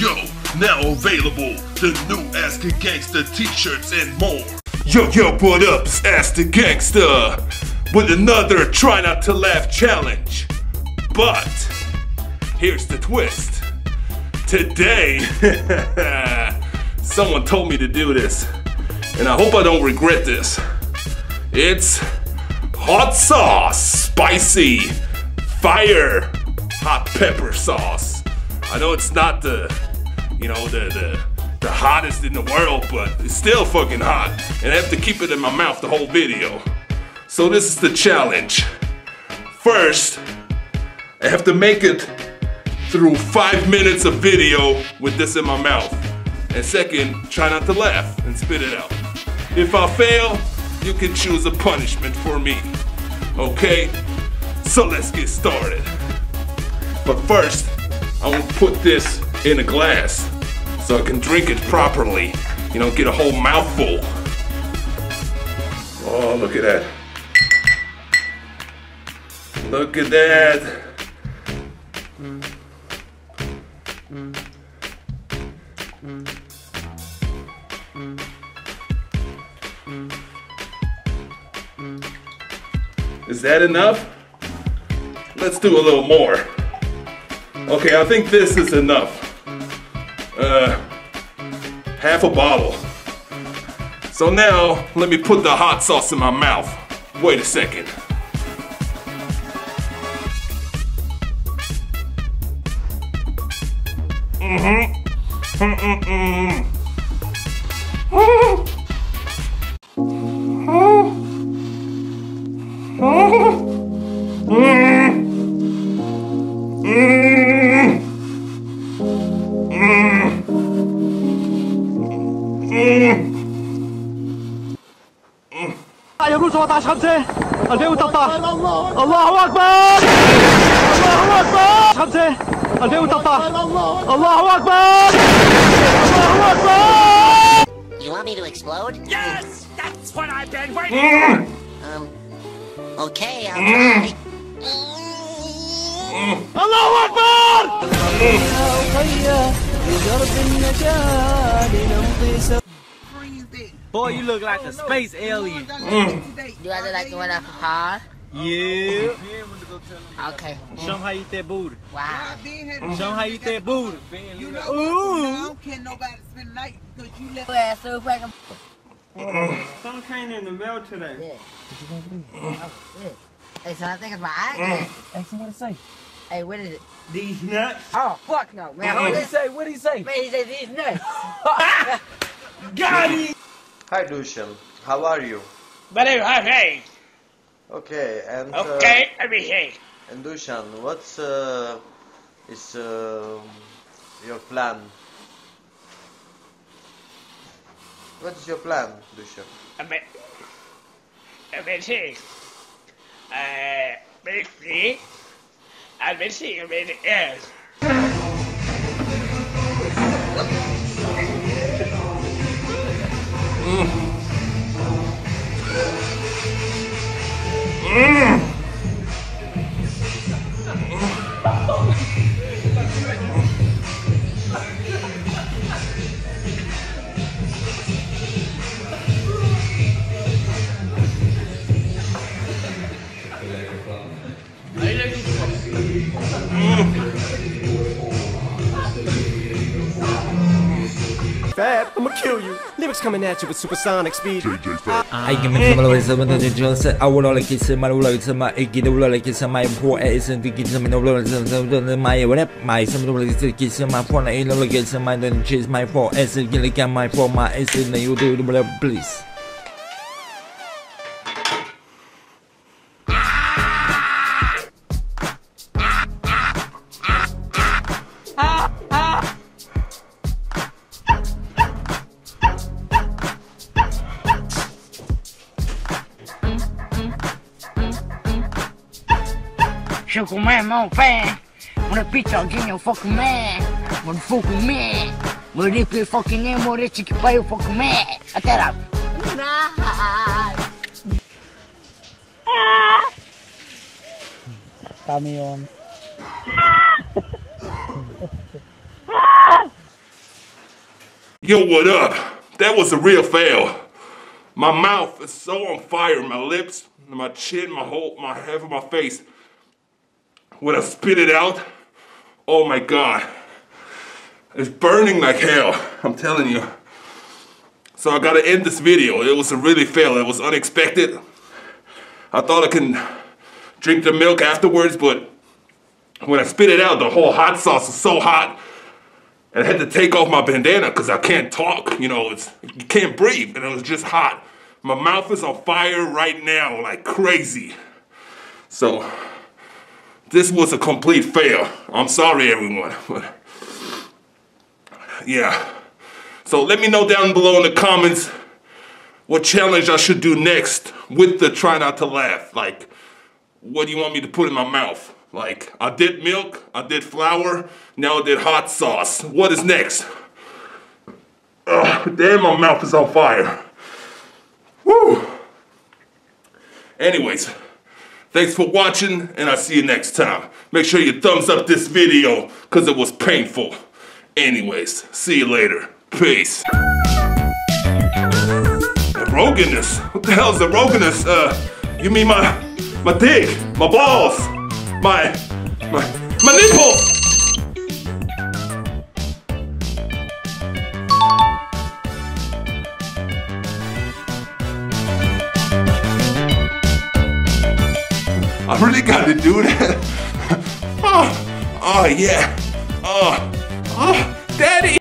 Yo, now available, the new Ask a Gangsta t-shirts and more. Yo, yo, what up? Ask the Gangster with another Try Not to Laugh challenge. But, here's the twist. Today, someone told me to do this, and I hope I don't regret this. It's hot sauce, spicy, fire, hot pepper sauce. I know it's not the, you know, the the the hottest in the world, but it's still fucking hot, and I have to keep it in my mouth the whole video. So this is the challenge. First, I have to make it through five minutes of video with this in my mouth. And second, try not to laugh and spit it out. If I fail, you can choose a punishment for me. Okay? So let's get started. But first, I to put this in a glass so I can drink it properly. You know, get a whole mouthful. Oh, look at that. Look at that. Is that enough? Let's do a little more. Okay, I think this is enough. Uh, half a bottle. So now, let me put the hot sauce in my mouth. Wait a second. Mm-hmm. Mm-mm-mm. يقول 17 5 2013 الله اكبر الله اكبر 5 2013 الله اكبر الله اكبر You want me to explode? Yes! That's what I've been waiting for! Um, okay, I'll try. الله aliens. Boy, you look like a space oh, alien. Mm. Do I look like the one up hard? Yeah. Okay. Mm. Show him how you eat that booty. Wow. Mm. Show him how you eat that booty. You know, Ooh. can nobody spend night because you left ass so fucking. Came in the mail today. Yeah. Hey, so I think it's my eye. Hey, somebody say. Hey, what is it? These nuts. Oh, fuck no, man. What did he say? What did he say? Man, he said these nuts. Him. Hi Dushan, how are you? Very happy. Okay, and Okay, let me see. uh, and Dushan, what's uh, is uh, your plan? What is your plan, Dushan? Let me, let me see. Uh, basically, I've been seeing many years. Fab, I'm gonna kill you. Lyrics coming at you with supersonic speed. I can make some noise when the just I will like kiss my like some I get a like kiss my poor ass and to get some no my rap my some like to kiss my phone I know like some my don't chase my four ass and get like my four my ass and you do the please. Sugar man, mon fan. Wanna bitch I'll get your fucking man. Wanna fucking man. Wanna rip your fucking name, wanna chicken pie your fucking man. I tell up. Kami yun. Yo, what up? That was a real fail. My mouth is so on fire, my lips, my chin, my whole, my half of my face. When I spit it out, oh my god. It's burning like hell, I'm telling you. So I gotta end this video. It was a really fail. It was unexpected. I thought I can drink the milk afterwards, but when I spit it out, the whole hot sauce was so hot. And I had to take off my bandana because I can't talk. You know, it's you can't breathe, and it was just hot. My mouth is on fire right now, like crazy. So this was a complete fail. I'm sorry, everyone, but yeah. So let me know down below in the comments what challenge I should do next with the try not to laugh. Like, what do you want me to put in my mouth? Like, I did milk, I did flour, now I did hot sauce. What is next? Ugh, damn, my mouth is on fire. Woo! Anyways, thanks for watching, and I'll see you next time. Make sure you thumbs up this video, because it was painful. Anyways, see you later. Peace. Erogenous? What the hell is erogenous? Uh, you mean my, my dick, my balls, my, my, my nipples? I really gotta do that. oh, oh yeah. Oh, oh, daddy.